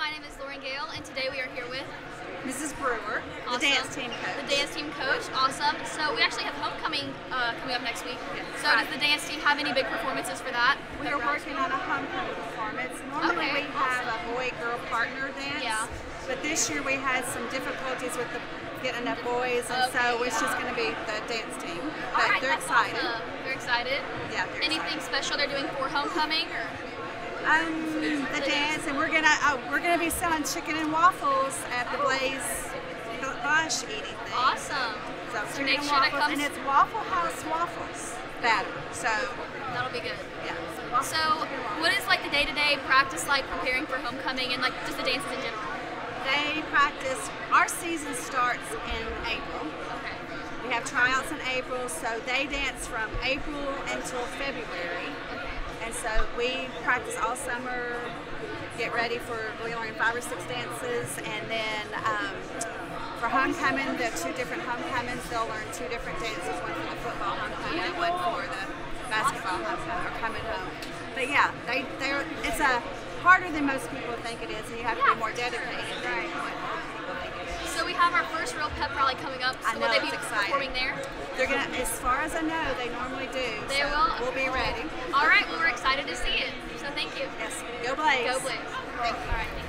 My name is Lauren Gale, and today we are here with Mrs. Brewer, the dance team coach. the dance team coach. Awesome. So we actually have homecoming uh, coming up next week. So Right. does the dance team have any big performances for that? We are working on a homecoming performance. Normally Okay, we have a boy-girl partner dance, Yeah. but this year we had some difficulties with the, getting enough boys, and so Okay, it's just going to be the dance team. But right, they're excited. awesome. They're excited. Yeah, they're Anything excited. special they're doing for homecoming? Or? Um, the dance, and we're gonna oh, we're gonna be selling chicken and waffles at the Blaze Bush eating thing. Awesome. So, So chicken make and waffles, and it's Waffle House waffles batter. So That'll be good. yeah. So, what is like the day-to-day practice like preparing for homecoming and like just the dances in general? They practice. Our season starts in April. Okay. We have tryouts in April, so they dance from April until February. And so we practice all summer, get ready for, we learn five or six dances, and then um, for homecoming, the two different homecomings, they'll learn two different dances, one for the football homecoming and one for the basketball homecoming or coming home. But yeah, they, they're, it's a harder than most people think it is, and you have to be more dedicated. Than what people think it is. So we have real rally coming up. So I will they be performing there? They're gonna, as far as I know, they normally do. They so will? We'll be ready. All right. Well, we're excited to see it. So thank you. Yes. Go Blaze. Go Blaze. Thank you. All right.